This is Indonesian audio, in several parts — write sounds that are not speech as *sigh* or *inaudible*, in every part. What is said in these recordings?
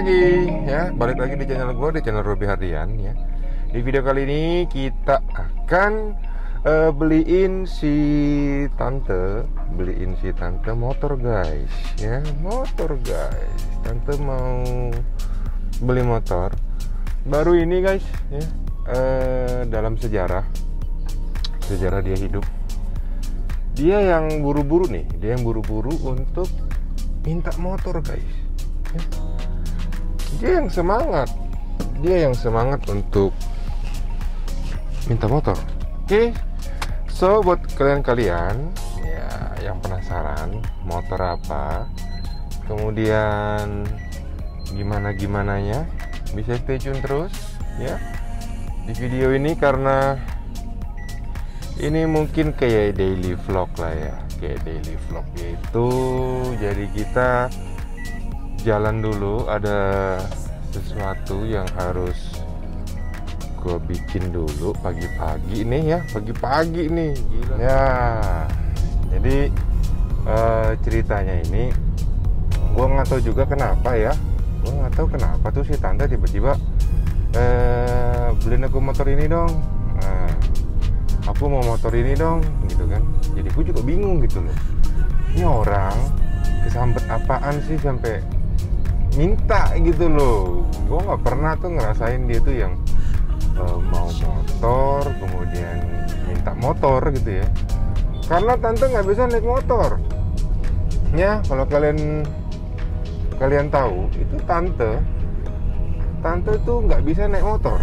lagi ya, balik lagi di channel gue di channel Robi Hardian ya. Di video kali ini kita akan uh, beliin si tante, beliin si tante motor guys ya, motor guys. Tante mau beli motor baru ini guys ya, uh, dalam sejarah sejarah dia hidup dia yang buru-buru nih, dia yang buru-buru untuk minta motor guys. Ya dia yang semangat. Dia yang semangat untuk minta motor. Oke? Okay? so buat kalian-kalian ya yang penasaran motor apa kemudian gimana gimananya bisa stay tune terus ya di video ini karena ini mungkin kayak daily vlog lah ya kayak daily vlog gitu. Jadi kita jalan dulu ada sesuatu yang harus gue bikin dulu pagi-pagi nih ya pagi-pagi nih. Gila. ya. Jadi uh, ceritanya ini gue nggak tahu juga kenapa ya. Gue nggak tahu kenapa tuh si tante tiba-tiba uh, beliin aku motor ini dong. Nah, aku mau motor ini dong gitu kan. Jadi gue juga bingung gitu loh. Ini orang kesambet apaan sih sampai minta gitu loh. Gue nggak pernah tuh ngerasain dia tuh yang uh, mau motor kemudian minta motor gitu ya. Karena tante nggak bisa naik motor. Ya kalau kalian kalian tahu itu tante tante tuh nggak bisa naik motor.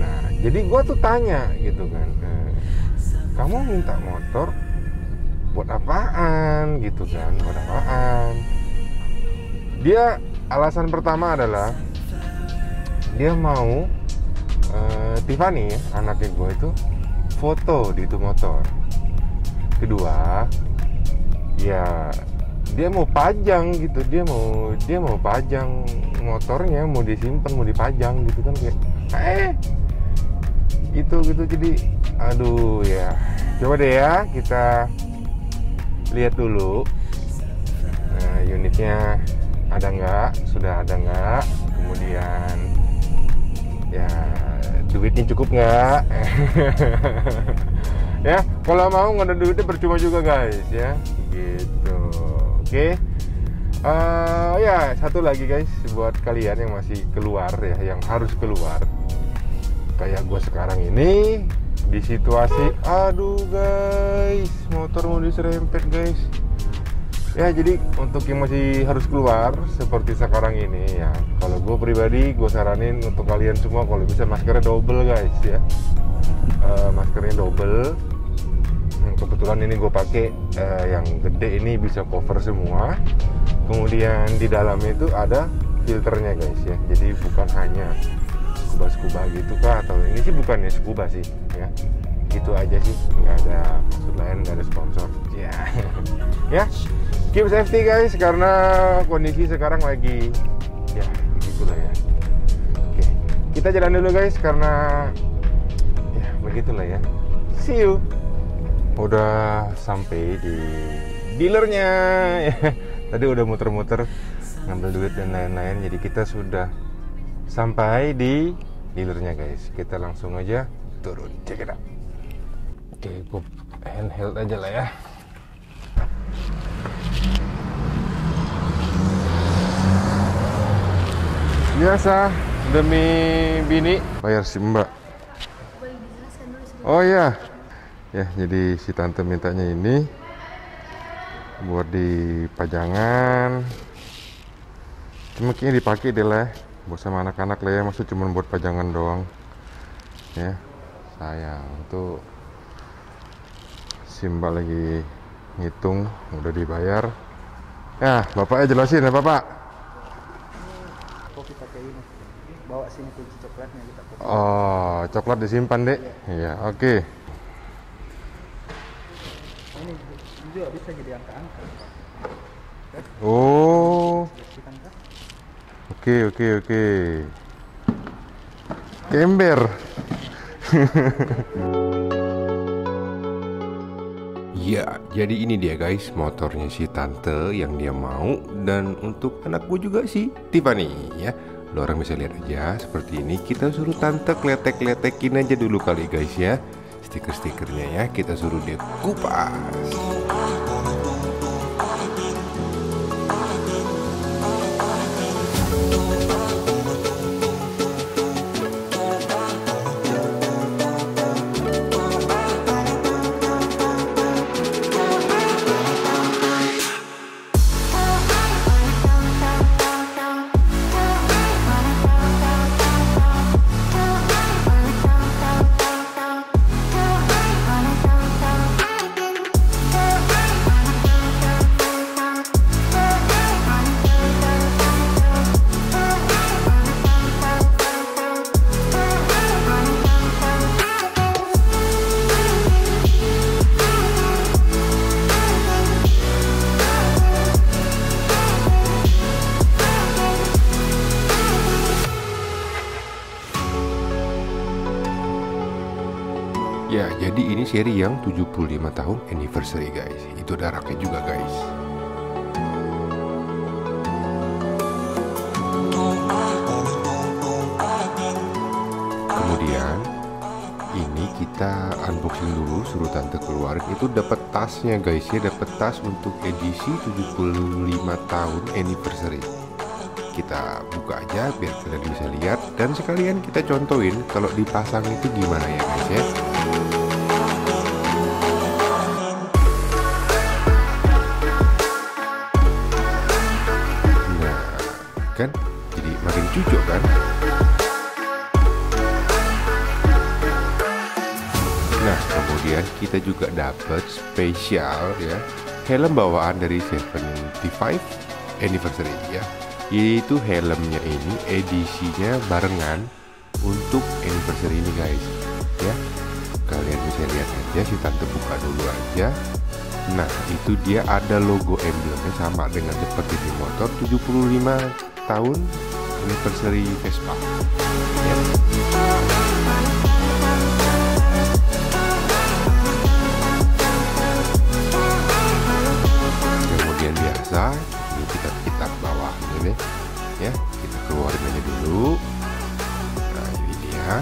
Nah jadi gue tuh tanya gitu kan eh, kamu minta motor buat apaan? Gitu kan buat apaan dia alasan pertama adalah dia mau uh, Tiffany ya, anaknya gue itu foto di itu motor. Kedua ya dia mau pajang gitu. Dia mau dia mau pajang motornya mau disimpan mau dipajang gitu kan kayak eh! Itu gitu. Jadi aduh ya. Coba deh ya kita lihat dulu nah, unitnya ada nggak? Sudah ada nggak? Kemudian ya duitnya cukup nggak? *laughs* Ya kalau mau nggak ada duitnya percuma juga guys ya. Gitu. Oke. Okay. uh, eh, ya satu lagi guys buat kalian yang masih keluar ya yang harus keluar. Kayak gue sekarang ini di situasi aduh guys motor mau diserempet guys ya jadi untuk yang masih harus keluar seperti sekarang ini ya kalau gue pribadi gue saranin untuk kalian semua kalau bisa maskernya double guys ya. Uh, maskernya double. Kebetulan ini gue pakai uh, yang gede ini bisa cover semua. Kemudian di dalamnya itu ada filternya guys ya. Jadi bukan hanya scuba scuba gitu kah atau ini sih bukannya scuba sih ya. Gitu aja sih nggak ada maksud lain nggak ada sponsor. Ya. *laughs* Ya keep safety guys karena kondisi sekarang lagi ya begitulah ya. Oke kita jalan dulu guys karena ya begitulah ya. See you. Udah sampai di dealernya. *laughs* Tadi udah muter-muter ngambil duit dan lain-lain jadi kita sudah sampai di dealernya guys. Kita langsung aja turun. Check it out. Oke gue handheld aja lah ya biasa demi bini. Bayar si mbak. Oh iya. Ya jadi si tante mintanya ini buat di pajangan. Cuma kayaknya dipakai deh lah buat sama anak-anak lah ya. Maksud cuma buat pajangan doang. Ya sayang. Tuh si mbak lagi ngitung udah dibayar. Ya bapaknya jelasin ya bapak bawa sini kunci coklatnya kita kopi. Oh, coklat disimpan, Dek. Iya, ya, oke. Okay. Ini juga bisa jadi angka-angka. Oh. Oke, oke, oke. Ember. *laughs* Ya, jadi ini dia guys motornya si tante yang dia mau dan untuk anakku juga sih Tiffany ya. Lo orang bisa lihat aja seperti ini. Kita suruh tante kletek-kletekin aja dulu kali guys ya. Stiker-stikernya ya kita suruh dia kupas. Ya, jadi ini seri yang 75 tahun anniversary guys. Itu ada raknya juga guys. Kemudian ini kita unboxing dulu suruh tante keluar itu dapat tasnya guys ya. Dapat tas untuk edisi 75 tahun anniversary. Kita buka aja biar kalian bisa lihat. Dan sekalian kita contohin kalau dipasang itu gimana ya guys ya kan? Jadi makin cucuk kan? Nah kemudian kita juga dapat spesial ya helm bawaan dari 75 anniversary ya. Yaitu helmnya ini edisinya barengan untuk anniversary ini guys. Ya kalian bisa lihat aja si tante buka dulu aja nah itu dia ada logo emblemnya sama dengan seperti di motor 75 tahun anniversary Vespa. Kemudian biasa ini kita kita bawah ini ya kita keluarin aja dulu. Nah ini dia.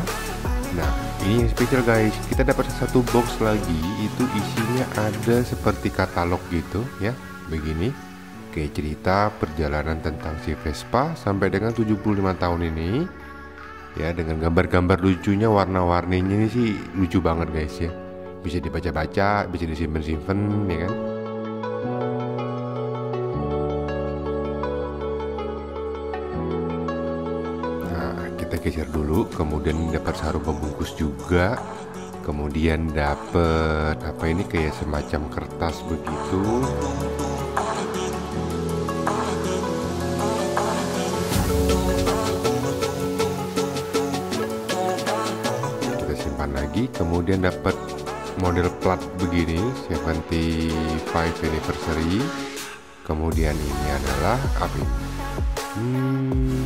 Nah ini yang spesial guys. Kita dapat satu box lagi itu isinya ada seperti katalog gitu ya. Begini kayak cerita perjalanan tentang si Vespa sampai dengan 75 tahun ini ya dengan gambar-gambar lucunya warna-warninya ini sih lucu banget guys ya. Bisa dibaca-baca bisa disimpan-simpan ya kan? Nah, kita geser dulu, kemudian dapat sarung pembungkus juga. Kemudian dapat apa ini kayak semacam kertas begitu. Kita simpan lagi, kemudian dapat model plat begini 75 anniversary. Kemudian ini adalah apa ini? Hmm,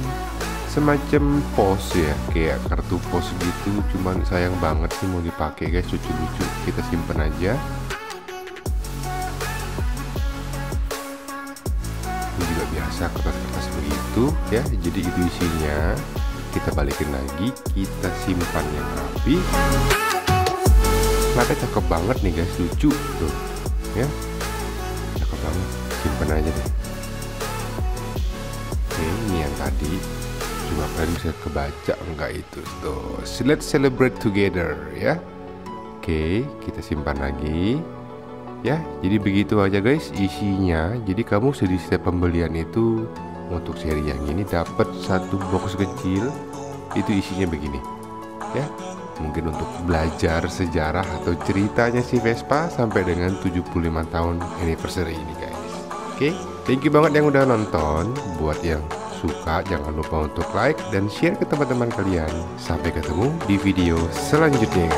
semacam pos ya kayak kartu pos gitu. Cuman sayang banget sih mau dipakai guys. Lucu-lucu. Kita simpen aja. Ini juga biasa kertas-kertas begitu ya. Jadi itu isinya. Kita balikin lagi. Kita simpan yang rapi. Platnya cakep banget nih guys. Lucu tuh. Ya. Cakep banget. Simpen aja deh. Oke, ini yang tadi coba kalian bisa kebaca? Enggak itu tuh So, let's celebrate together ya. Oke kita simpan lagi. Ya jadi begitu aja guys isinya. Jadi kamu di setiap pembelian itu. Untuk seri yang ini dapat satu box kecil. Itu isinya begini. Ya mungkin untuk belajar sejarah atau ceritanya si Vespa sampai dengan 75 tahun anniversary ini guys. Oke thank you banget yang udah nonton. Buat yang suka jangan lupa untuk like dan share ke teman-teman kalian. Sampai ketemu di video selanjutnya